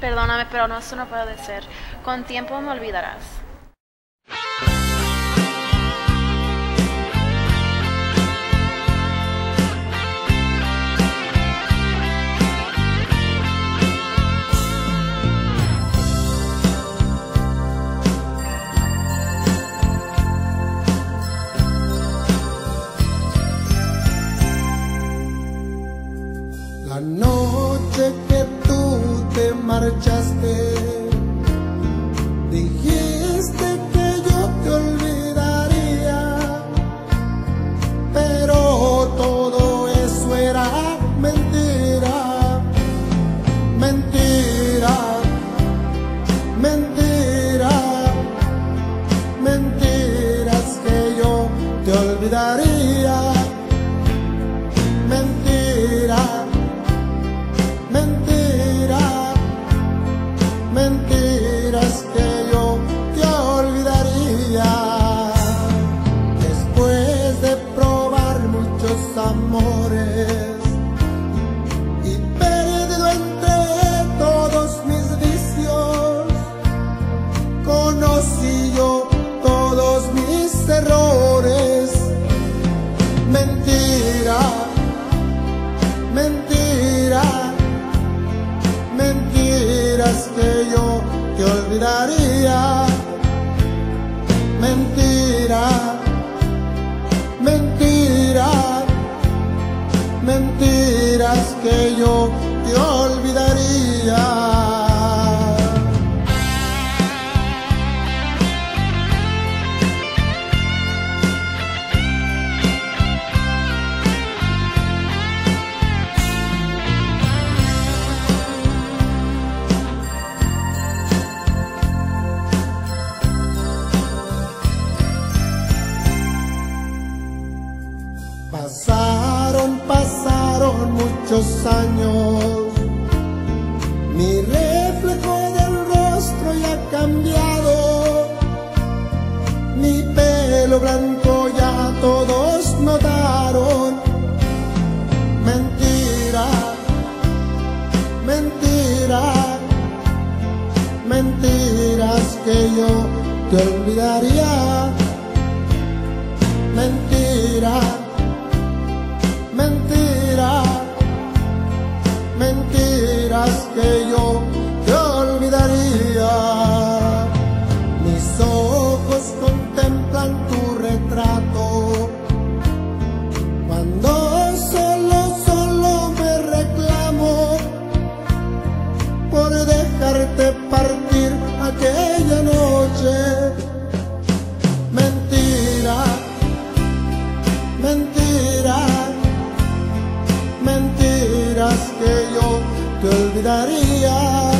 Perdóname, pero no, eso no puede ser. Con tiempo me olvidarás. La noche te marchaste, dijiste que yo te olvidaría, pero todo eso era mentira, mentira, mentira, mentiras que yo te olvidaría, mentira mentiras que yo te olvidaría. Mentira, mentira, mentiras que yo muchos años. Mi reflejo del rostro ya ha cambiado. Mi pelo blanco ya todos notaron. Mentira, mentira, mentiras que yo te olvidaría. Mentira que yo te olvidaría.